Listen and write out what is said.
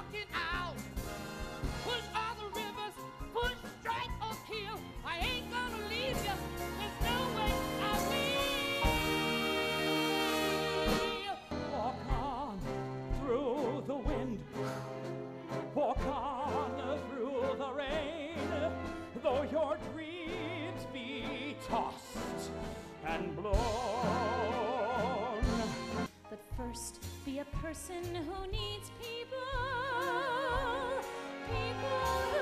walking out. Push all the rivers, push straight uphill. I ain't gonna leave you. There's no way I will. Walk on through the wind. Walk on through the rain. Though your dreams be tossed and blown. But first, be a person who needs people. me curou.